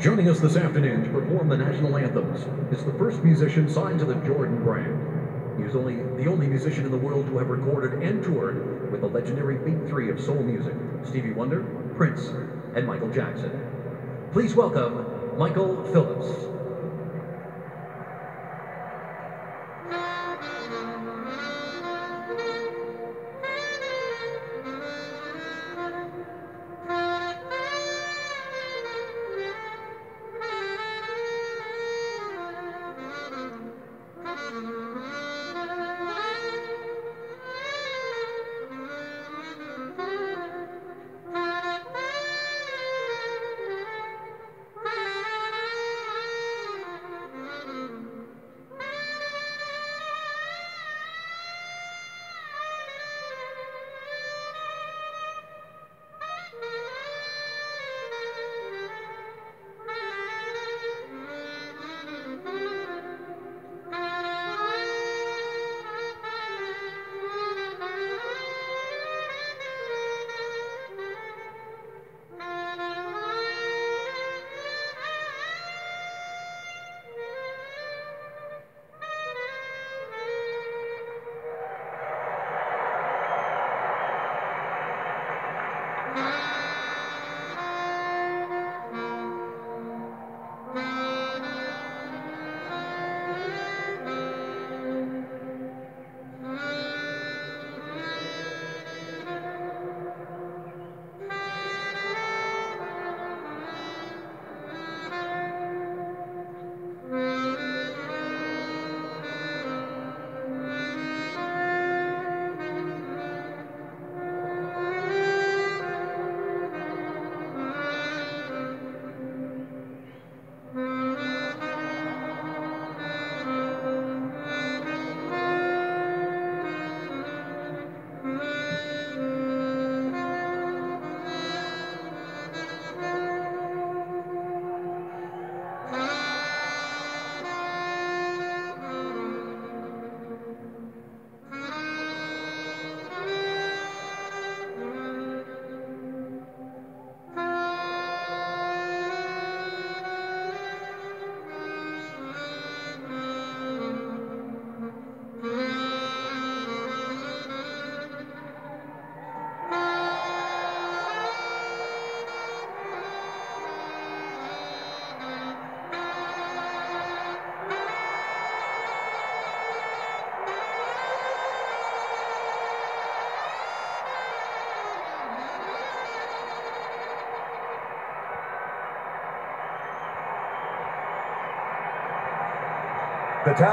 Joining us this afternoon to perform the national anthems is the first musician signed to the Jordan brand. He is only the only musician in the world to have recorded and toured with the legendary Big Three of soul music: Stevie Wonder, Prince, and Michael Jackson. Please welcome Michael Phillips. The town